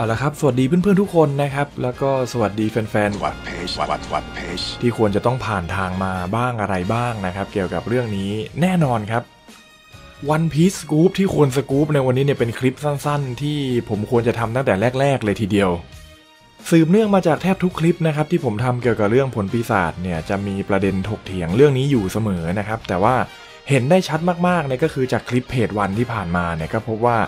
เอาละครับ สวัสดีเพื่อนๆทุกคนนะครับ แล้วก็สวัสดีแฟนวัดเพจวัดวัดเพจๆที่ควรจะต้องผ่านทางมาบ้างอะไรบ้างนะครับ เกี่ยวกับเรื่องนี้แน่นอนครับ One Piece Scoop ที่ควรสกู๊ปในวันนี้เนี่ยเป็นคลิปสั้นๆ ที่ผมควรจะทำตั้งแต่แรก ๆ เลยทีเดียว สืบเนื่องมาจากแทบทุกคลิปนะครับที่ผมทำเกี่ยวกับเรื่องผลปีศาจเนี่ยจะมีประเด็นถกเถียงเรื่องนี้อยู่เสมอนะครับ แต่ว่าเห็นได้ชัดมากๆเนี่ยก็คือจากคลิปเพจวันที่ผ่านมาเนี่ยก็พบว่า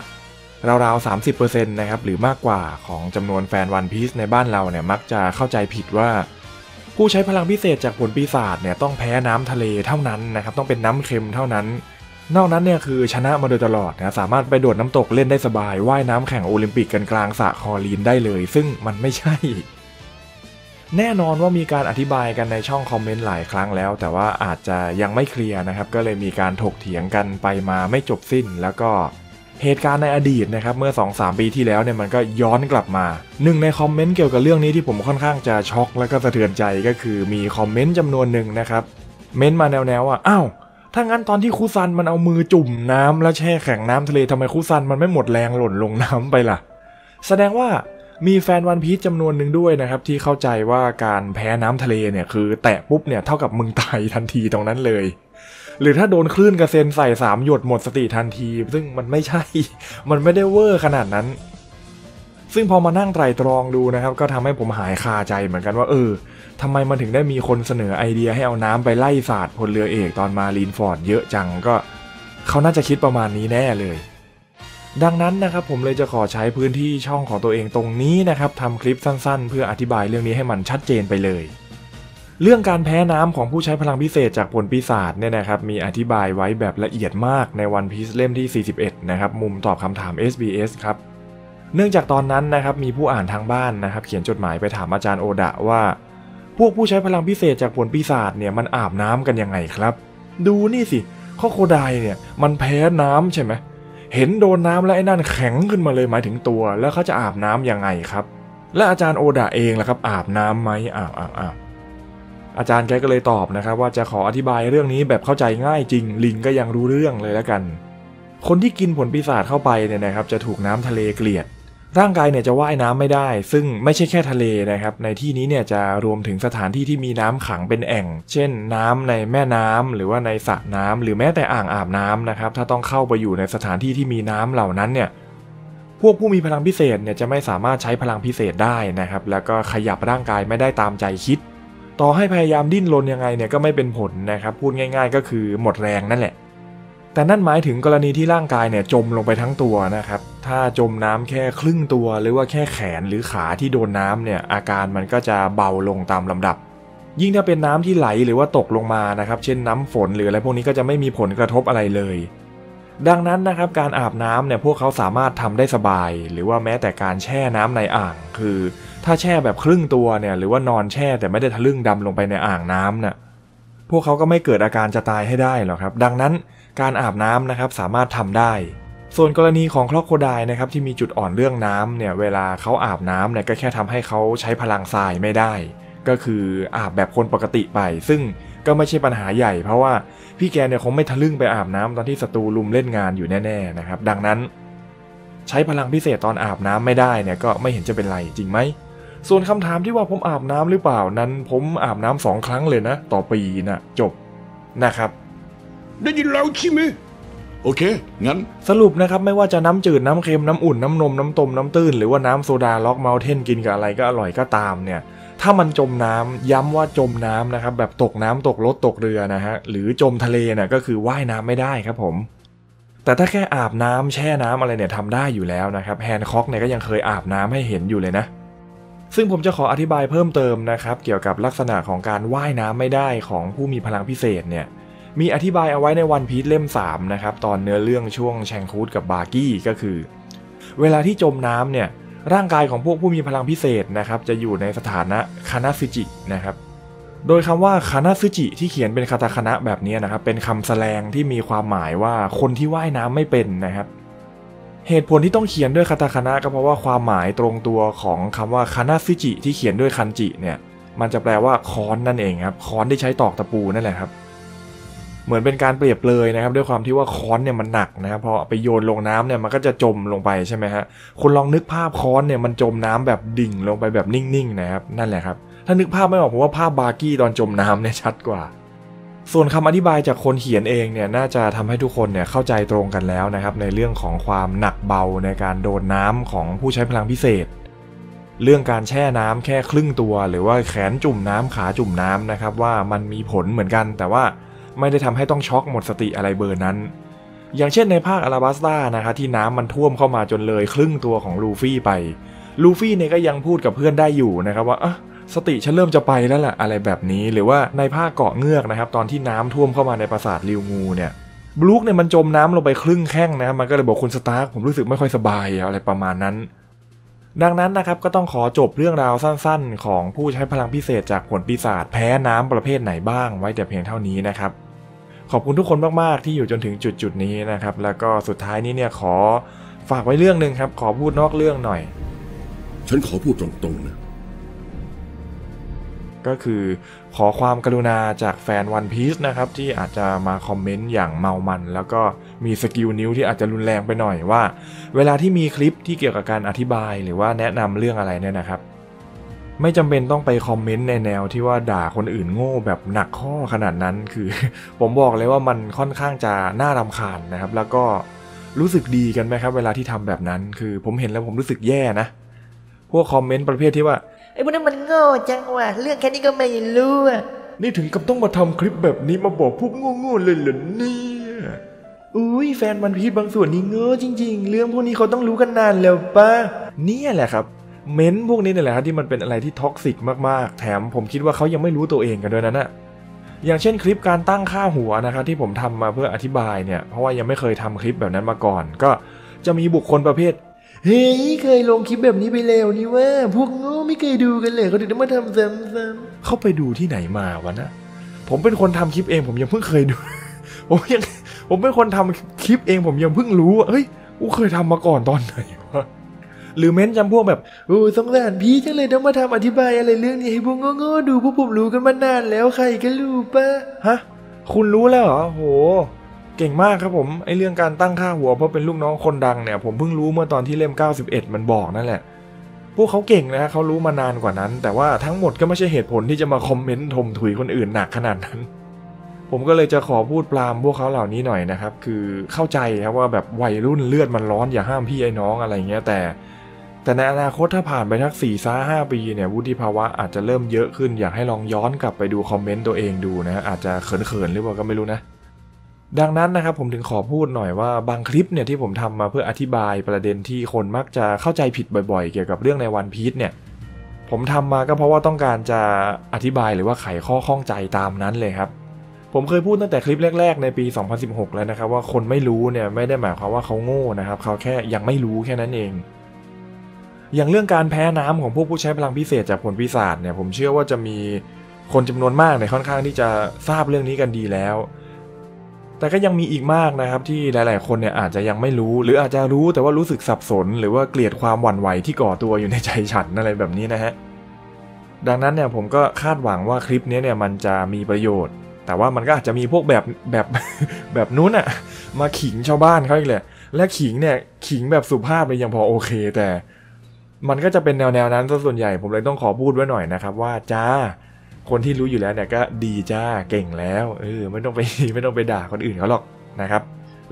ราวๆ 30%นะครับหรือมากกว่าของจำนวนแฟนวันพีซในบ้านเราเนี่ยมักจะเข้าใจผิดว่า ผู้ใช้พลังพิเศษจากผลปีศาจเนี่ยต้องแพ้น้ำทะเลเท่านั้นนะครับต้องเป็นน้ำเค็มเท่านั้น นอกนั้นเนี่ยคือชนะมาโดยตลอดนะสามารถไปโดดน้ำตกเล่นได้สบายว่ายน้ำแข่งโอลิมปิกกันกลางสระคอลีนได้เลย ซึ่งมันไม่ใช่แน่นอนว่ามีการอธิบายกันในช่องคอมเมนต์หลายครั้งแล้ว แต่ว่าอาจจะยังไม่เคลียร์นะครับ ก็เลยมีการถกเถียงกันไปมาไม่จบสิ้น แล้วก็ เหตุการณ์ในอดีตนะครับเมื่อ 2-3 ปีที่แล้วเนี่ยมันก็ย้อนกลับมาหนึ่งในคอมเมนต์เกี่ยวกับเรื่องนี้ที่ผมค่อนข้างจะช็อกและก็สะเทือนใจก็คือมีคอมเมนต์จำนวนหนึ่งนะครับเม้นต์มาแนวๆว่าอ้าวถ้างั้นตอนที่คูซันมันเอามือจุ่มน้ำแล้วแช่แข็งน้ำทะเลทำไมคูซันมันไม่หมดแรงหล่นลงน้ำไปล่ะ แสดงว่า มีแฟนวันพีชจำนวนหนึ่งด้วยนะครับ ที่เข้าใจว่าการแพ้น้ำทะเลเนี่ยคือแตะปุ๊บเนี่ยเท่ากับมึงตายทันทีตรงนั้นเลย หรือถ้าโดนคลื่นกระเซ็นใส่สามหยดหมดสติทันที ซึ่งมันไม่ใช่ มันไม่ได้เวอร์ขนาดนั้น ซึ่งพอมานั่งไตรตรองดูนะครับ ก็ทำให้ผมหายคาใจเหมือนกันว่า เออทำไมมันถึงได้มีคนเสนอไอเดียให้เอาน้ำไปไล่สาดพลเรือเอกตอนมาลีนฟอร์ดเยอะจังก็เขาน่าจะคิดประมาณนี้แน่เลย ดังนั้นนะครับผมเลยจะขอใช้พื้นที่ช่องของตัวเองตรงนี้นะครับทำคลิปสั้นๆ เพื่ออธิบายเรื่องนี้ให้มันชัดเจนไปเลย เรื่องการแพ้น้ำของผู้ใช้พลังพิเศษจากผลปีศาจเนี่ยนะครับมีอธิบายไว้แบบละเอียดมากในวันพีซเล่มที่ 41 นะครับมุมตอบคำถาม SBS ครับเนื่องจากตอนนั้นนะครับมีผู้อ่านทางบ้านนะครับเขียนจดหมายไปถามอาจารย์โอดะว่า พวกผู้ใช้พลังพิเศษจากผลปีศาจเนี่ยมันอาบน้ำกันยังไงครับ ดูนี่สิข้อโคไดเนี่ยมันแพ้น้ำใช่ไหม เห็นโดนน้ำแล้วไอ้นั่นแข็งขึ้นมาเลยหมายถึงตัว แล้วเขาจะอาบน้ำยังไงครับ และอาจารย์โอดาเองล่ะครับ อาบน้ำไหมอาบอาบอาบอาจารย์แกก็เลยตอบนะครับ ว่าจะขออธิบายเรื่องนี้แบบเข้าใจง่ายจริง ลิงก็ยังรู้เรื่องเลยแล้วกัน คนที่กินผลปีศาจเข้าไปเนี่ยนะครับ จะถูกน้ำทะเลเกลียด ร่างกายเนี่ยจะว่ายน้ำไม่ได้ ซึ่งไม่ใช่แค่ทะเลนะครับ ในที่นี้เนี่ยจะรวมถึงสถานที่ที่มีน้ำขังเป็นแอ่ง เช่น น้ำในแม่น้ำหรือว่าในสระน้ำหรือแม้แต่อ่างอาบน้ำนะครับ ถ้าต้องเข้าไปอยู่ในสถานที่ที่มีน้ำเหล่านั้นเนี่ยพวกผู้มีพลังพิเศษเนี่ยจะไม่สามารถใช้พลังพิเศษได้นะครับ แล้วก็ขยับร่างกายไม่ได้ตามใจคิด ต่อให้พยายามดิ้นรนยังไงเนี่ยก็ไม่เป็นผลนะครับพูดง่าย ๆ ก็คือหมดแรงนั่นแหละ แต่นั่นหมายถึงกรณีที่ร่างกายเนี่ยจมลงไปทั้งตัวนะครับ ถ้าจมน้ำแค่ครึ่งตัวหรือว่าแค่แขนหรือขาที่โดนน้ำเนี่ยอาการมันก็จะเบาลงตามลำดับ ยิ่งถ้าเป็นน้ำที่ไหลหรือว่าตกลงมานะครับ เช่นน้ำฝนหรืออะไรพวกนี้ก็จะไม่มีผลกระทบอะไรเลย ดังนั้นนะครับการอาบน้ำเนี่ยพวกเขาสามารถทำได้สบาย หรือว่าแม้แต่การแช่น้ำในอ่าง คือ ถ้าแช่แบบครึ่งตัวเนี่ยหรือว่านอนแช่แต่ไม่ได้ทะลึ่งดำลงไปในอ่างน้ำน่ะพวกเขาก็ไม่เกิดอาการจะตายให้ได้หรอกครับ ดังนั้นการอาบน้ำนะครับสามารถทำได้ ส่วนกรณีของครอกโคไดนะครับที่มีจุดอ่อนเรื่องน้ำเนี่ยเวลาเขาอาบน้ำเนี่ยก็แค่ทำให้เขาใช้พลังทรายไม่ได้ ก็คืออาบแบบคนปกติไป ซึ่งก็ไม่ใช่ปัญหาใหญ่ เพราะว่าพี่แกเนี่ยคงไม่ทะลึ่งไปอาบน้ำตอนที่ศัตรูลุมเล่นงานอยู่แน่ๆนะครับดังนั้น ใช้พลังพิเศษตอนอาบน้ำไม่ได้เนี่ยก็ไม่เห็นจะเป็นไรจริงไหมส่วนคำถามที่ว่าผมอาบน้ำหรือเปล่านั้น ผมอาบน้ำสองครั้งเลยนะ ต่อปีนะจบนะครับ ได้ยินแล้วใช่ไหม โอเค งั้น สรุปนะครับ ไม่ว่าจะน้ำจืด น้ำเค็ม น้ำอุ่น น้ำนม น้ำต้ม น้ำตื้น หรือว่าน้ำโซดาล็อกเมลเทนกินกับอะไรก็อร่อยก็ตามเนี่ย ถ้ามันจมน้ำย้ำว่าจมน้ำนะครับ แบบตกน้ำตกรถตกเรือนะฮะ หรือจมทะเลนี่ยก็คือว่ายน้ำไม่ได้ครับผม แต่ถ้าแค่อาบน้ำแช่น้ำอะไรเนี่ยทำได้อยู่แล้วนะครับแฮนด์คอกเนี่ยก็ยังเคยอาบน้ำให้เห็นอยู่เลยนะซึ่งผมจะขออธิบายเพิ่มเติมนะครับ เกี่ยวกับลักษณะของการว่ายน้ำไม่ได้ของผู้มีพลังพิเศษเนี่ย มีอธิบายเอาไว้ในวันพี e เล่ม 3 นะครับ ตอนเนื้อเรื่องช่วงแชงคูดกับบาร์กี้ก็คือ เวลาที่จมน้ำเนี่ย ร่างกายของพวกผู้มีพลังพิเศษนะครับ จะอยู่ในสถานะคานาซึจินะครับโดยคำว่าคานาซึจิที่เขียนเป็นคาตาคานะแบบนี้นะครับ เป็นคำแสลงที่มีความหมายว่าคนที่ว่ายน้ำไม่เป็นนะครับ เหตุผลที่ต้องเขียนด้วยคาตาคานะก็เพราะว่าความหมายตรงตัวของคำว่าคานาซึจิที่เขียนด้วยคันจิเนี่ย มันจะแปลว่าค้อนนั่นเองครับค้อนที่ใช้ตอกตะปูนั่นแหละครับ เหมือนเป็นการเปรียบเลยนะครับ ด้วยความที่ว่าค้อนเนี่ยมันหนักนะครับพอไปโยนลงน้ำเนี่ยมันก็จะจมลงไปใช่ไหมฮะคุณลองนึกภาพค้อนเนี่ยมันจมน้ำแบบดิ่งลงไปแบบนิ่งๆนะครับนั่นแหละครับถ้านึกภาพไม่ออกผมว่าภาพบาร์กี้ตอนจมน้ำเนี่ยชัดกว่า ส่วนคำอธิบายจากคนเขียนเองเนี่ยน่าจะทำให้ทุกคนเนี่ยเข้าใจตรงกันแล้วนะครับในเรื่องของความหนักเบาในการโดนน้ำของผู้ใช้พลังพิเศษเรื่องการแช่น้ำแค่ครึ่งตัว หรือว่าแขนจุ่มน้ำขาจุ่มน้ำนะครับว่ามันมีผลเหมือนกันแต่ว่า ไม่ได้ทำให้ต้องช็อกหมดสติอะไรเบอร์นั้น อย่างเช่นในภาคอาราบัสตานะครับที่น้ำมันท่วมเข้ามาจนเลยครึ่งตัวของลูฟี่ไป ลูฟี่เนี่ยก็ยังพูดกับเพื่อนได้อยู่นะครับว่าอะสติฉันเริ่มจะไปแล้วล่ะอะไรแบบนี้หรือว่าในภาคเกาะเงือกนะครับ ตอนที่น้ำท่วมเข้ามาในปราสาทริวงูเนี่ยบลูคเนี่ยมันจมน้ำลงไปครึ่งแข้งนะครับมันก็เลยบอกคุณสตาร์คผมรู้สึกไม่ค่อยสบายอะไรประมาณนั้น ดังนั้นนะครับก็ต้องขอจบเรื่องราวสั้นๆ ของผู้ใช้พลังพิเศษจากผลปีศาจแพ้น้ำประเภทไหนบ้างไว้แต่เพียงเท่านี้นะครับ ขอบคุณทุกคนมาก ๆ ที่อยู่จนถึงจุดๆนี้นะครับ แล้วก็สุดท้ายนี้เนี่ยขอฝากไว้เรื่องหนึ่งครับ ขอพูดนอกเรื่องหน่อย ฉันขอพูดตรงๆนะ ก็คือขอความกรุณาจากแฟน One Piece นะครับ ที่อาจจะมาคอมเมนต์อย่างเมามัน แล้วก็มีสกิลนิ้วที่อาจจะรุนแรงไปหน่อยว่า เวลาที่มีคลิปที่เกี่ยวกับการอธิบายหรือว่าแนะนำเรื่องอะไรเนี่ยนะครับ ไม่จำเป็นต้องไปคอมเมนต์ในแนวที่ว่าด่าคนอื่นโง่แบบหนักข้อขนาดนั้นคือ ผมบอกเลยว่ามันค่อนข้างจะน่ารำคาญนะครับ แล้วก็รู้สึกดีกันไหมครับ เวลาที่ทำแบบนั้น คือผมเห็นแล้วผมรู้สึกแย่นะ พวกคอมเมนต์ประเภทที่ว่าไอ้พวกนั้นมันโง่จังว่ะเรื่องแค่นี้ก็ไม่รู้อะนี่ถึงกับต้องมาทำคลิปแบบนี้มาบอกพวกโง่ๆเลยเหรอเนี่ยอุ้ยแฟนวันพีชบางส่วนนี่โง่จริง ๆ เรื่องพวกนี้เขาต้องรู้กันนานแล้วปะเนี่ยแหละครับ เม้นท์พวกนี้เนี่ยแหละครับที่มันเป็นอะไรที่ toxicมากๆ แถมผมคิดว่าเขายังไม่รู้ตัวเองกันด้วยนะน่ะอย่างเช่นคลิปการตั้งค่าหัวนะครับที่ผมทำมาเพื่ออธิบายเนี่ยเพราะว่ายังไม่เคยทำคลิปแบบนั้นมาก่อน ก็จะมีบุคคลประเภทเฮ้ยเคยลงคลิปแบบนี้ไปแล้วนี่ว่า พวกง่ไม่เคยดูกันเลยเขาถึงได้มาทำซ้ำๆเข้าไปดูที่ไหนมาวะนะผมเป็นคนทำคลิปเองผมยังเพิ่งเคยดู ผมยังผมเป็นคนทำคลิปเองผมยังเพิ่งรู้ว่าเฮ้ยกูเคยทำมาก่อนตอนไหน หรือเม้นจำพวกแบบโอ้สงสารพี่จังเลยต้องมาทำอธิบายอะไรเรื่องนี้ให้พวกโง่ๆดูพวกผมรู้กันมานานแล้วใครก็รู้ปะฮะ คุณรู้แล้วเหรอโห เก่งมากครับผมไอเรื่องการตั้งค่าหัวเพราะเป็นลูกน้องคนดังเนี่ย ผมเพิ่งรู้เมื่อตอนที่เล่ม 91 มันบอกนั่นแหละพวกเขาเก่งนะเขารู้มานานกว่านั้น แต่ว่าทั้งหมดก็ไม่ใช่เหตุผลที่จะมาคอมเมนต์ถมถุยคนอื่นหนักขนาดนั้น ผมก็เลยจะขอพูดปรามพวกเขาเหล่านี้หน่อยนะครับ คือเข้าใจครับว่าแบบวัยรุ่นเลือดมันร้อนอย่าห้ามพี่ไอ้น้องอะไรเงี้ยแต่ แต่ในอนาคตถ้าผ่านไปทักสี่ซ้าห้าปีเนี่ยวุฒิภาวะอาจจะเริ่มเยอะขึ้นอยากให้ลองย้อนกลับไปดูคอมเมนต์ตัวเองดูนะอาจจะเขินๆหรือเปล่าก็ไม่รู้นะ ดังนั้นนะครับผมถึงขอพูดหน่อยว่าบางคลิปเนี่ยที่ผมทำมาเพื่ออธิบายประเด็นที่คนมักจะเข้าใจผิดบ่อยๆ เกี่ยวกับเรื่องในวันพีชเนี่ยผมทำมาก็เพราะว่าต้องการจะอธิบายหรือว่าไขข้อข้องใจตามนั้นเลยครับผมเคยพูดตั้งแต่คลิปแรก ๆ ในปี 2016 แล้วนะครับว่าคนไม่รู้เนี่ยไม่ได้หมายความว่าเขาโง่นะครับเขาแค่ยังไม่รู้แค่นั้นเอง อย่างเรื่องการแพ้น้ำของพวกผู้ใช้พลังพิเศษจากผลปีศาจเนี่ยผมเชื่อว่าจะมีคนจำนวนมากในยค่อนข้างที่จะทราบเรื่องนี้กันดีแล้ว แต่ก็ยังมีอีกมากนะครับที่หลาย ๆ คนเนี่ยอาจจะยังไม่รู้ หรืออาจจะรู้แต่ว่ารู้สึกสับสน หรือว่าเกลียดความหวั่นไหวที่ก่อตัวอยู่ในใจฉันอะไรแบบนี้นะฮะดังนั้นเนี่ยผมก็คาดหวังว่าคลิปนี้เนี่ยมันจะมีประโยชน์ แต่ว่ามันก็อาจจะมีพวกแบบแบบแบบนู้นอะมาขิงชาวบ้านเขาอีกแหละและขิงเนี่ยขิงแบบสุภาพเลยยังพอโอเค แต่ มันก็จะเป็นแนวแนวๆนั้นซะส่วนใหญ่ผมเลยต้องขอพูดไว้หน่อยนะครับ ว่าจ้าคนที่รู้อยู่แล้วเนี่ยก็ดีจ้าเก่งแล้วเออไม่ต้องไปไม่ต้องไปด่าคนอื่นเขาหรอกนะครับ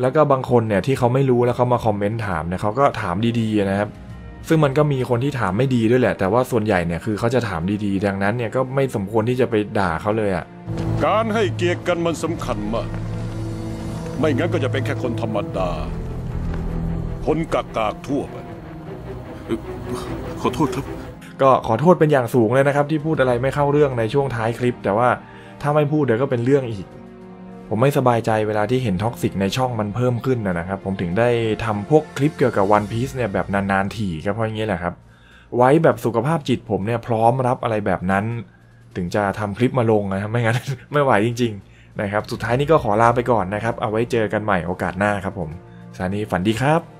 แล้วก็บางคนเนี่ยที่เขาไม่รู้แล้วเขามาคอมเมนต์ถามเนี่ยเขาก็ถามดีๆนะครับ ซึ่งมันก็มีคนที่ถามไม่ดีด้วยแหละ แต่ว่าส่วนใหญ่เนี่ยคือเขาจะถามดีๆ ดังนั้นเนี่ยก็ไม่สมควรที่จะไปด่าเขาเลยอะ่ะการให้เกียรติกันมันสำคัญมาก ไม่งั้นก็จะเป็นแค่คนธรรมดา คนกากากๆทั่วไป ขอโทษครับ ก็ขอโทษเป็นอย่างสูงเลยนะครับ ที่พูดอะไรไม่เข้าเรื่องในช่วงท้ายคลิป แต่ว่าถ้าไม่พูดเดี๋ยวก็เป็นเรื่องอีก ผมไม่สบายใจเวลาที่เห็น toxic ในช่องมันเพิ่มขึ้นนะครับ ผมถึงได้ทำพวกคลิปเกี่ยวกับ One Piece เนี่ยแบบนานๆถี่ก็เพราะอย่างนี้แหละครับ ไว้แบบสุขภาพจิตผมเนี่ยพร้อมรับอะไรแบบนั้น ถึงจะทำคลิปมาลงนะครับไม่งั้นไม่ไหวจริง ๆ นะครับ สุดท้ายนี้ก็ขอลาไปก่อนนะครับ เอาไว้เจอกันใหม่โอกาสหน้าครับผมสานีฝันดีครับ